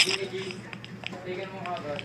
Tingnan mo kagad.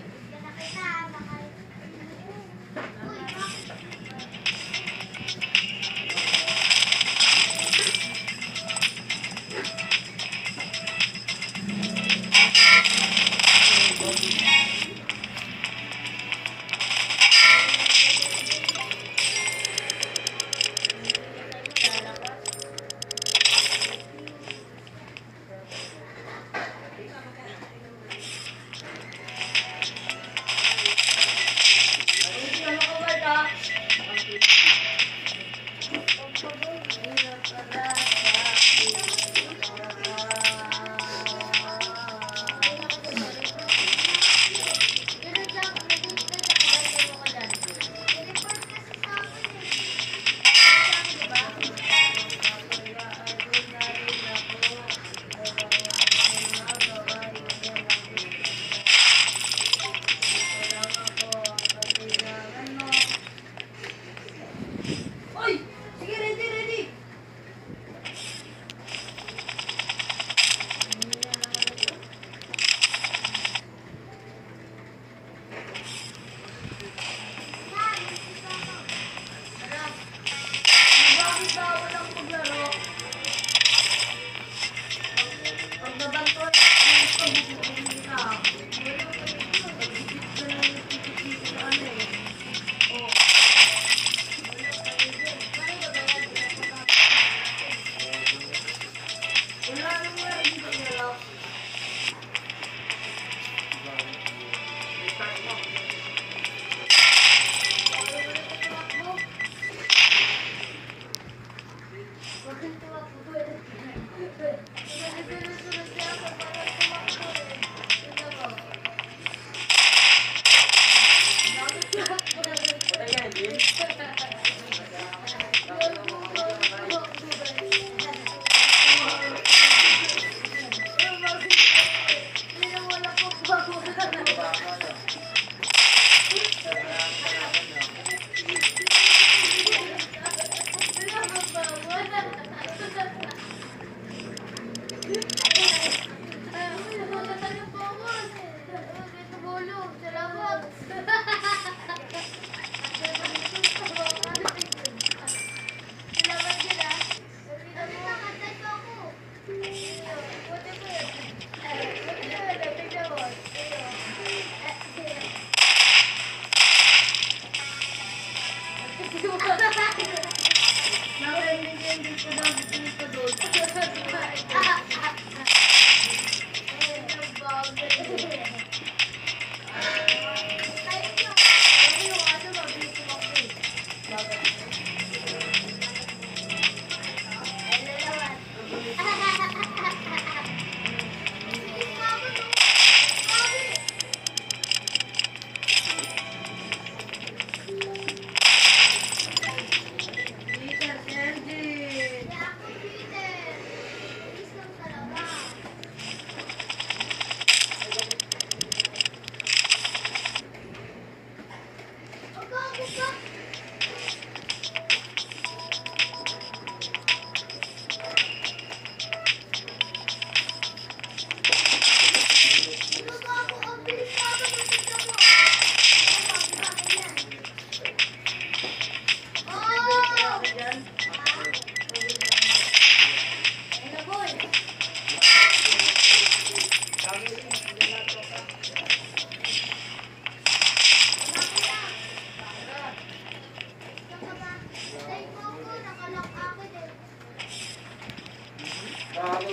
Tay,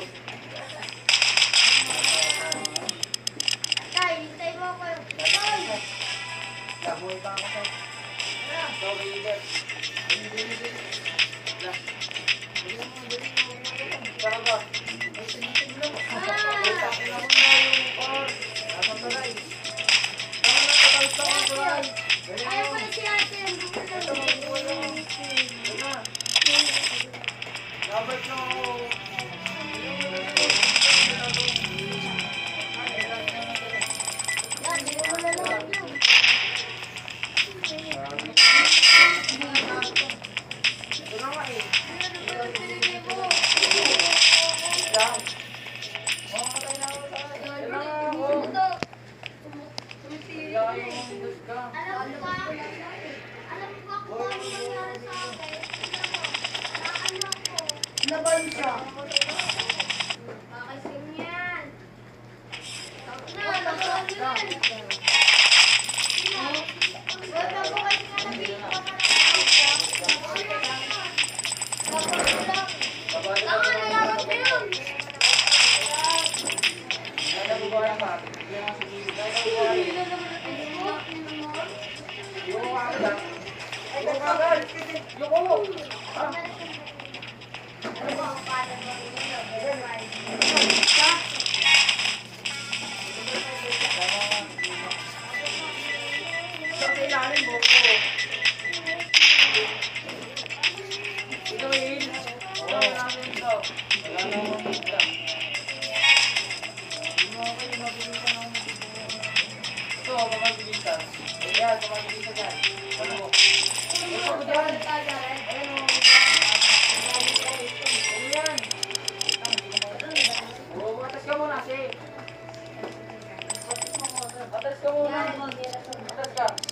hintay mo ako. Tay! Lahoy pa ako sa... Sorry, Iber. Ayaw pa si ate. Ito mo po yung... Ito na. Dapat yung... Yoko! namin, Boko. Ito, Hill. Ito, namin ito. Wala na akong kita. Ito, kapabilitas. Ayan, kapabilitas yan. Ano mo? Ito ko dyan. Ayan mo. Ayan. Oo, matas ka muna, safe. Atas ka muna. Atas ka.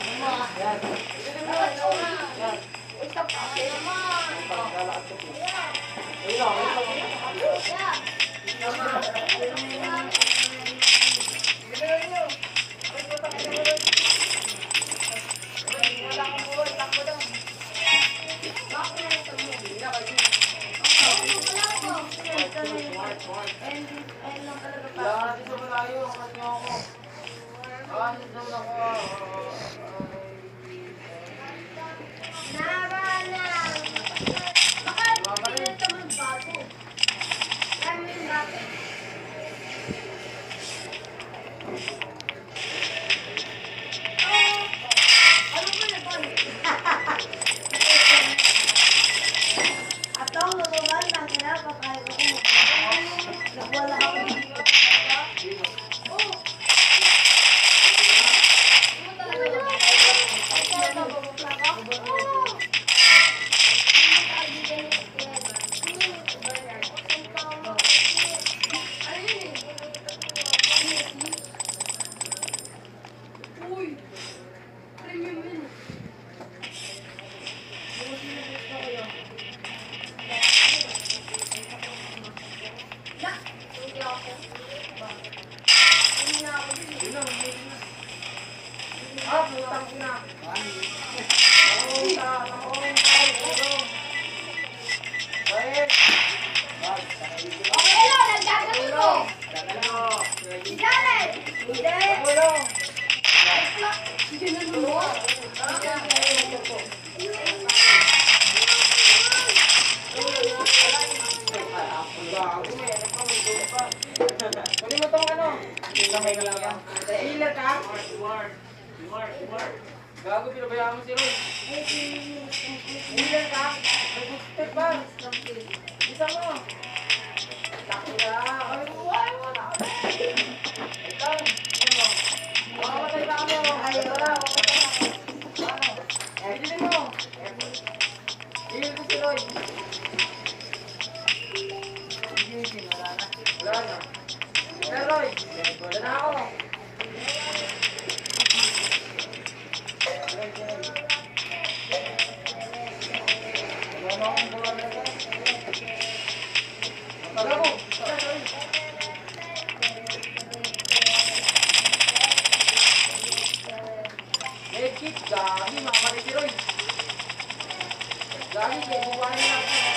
Yeah. Reward, reward, reward. Gago, pinabayaan mo si Ron. Ilan ka? Nag-tag ba? Isa mo. Taki na. Ay, buhay mo na kami. Ikaw. Ano? Makamatay na kami. Ay, wala. Ano? Eh, hindi mo. Ilan ko si Roy. Hindi, hindi. Wala na. Wala na. Pero, Roy. Wala na ako. Medkit, gagi, makakamali si Roy. Gagi, kaya buwanin natin.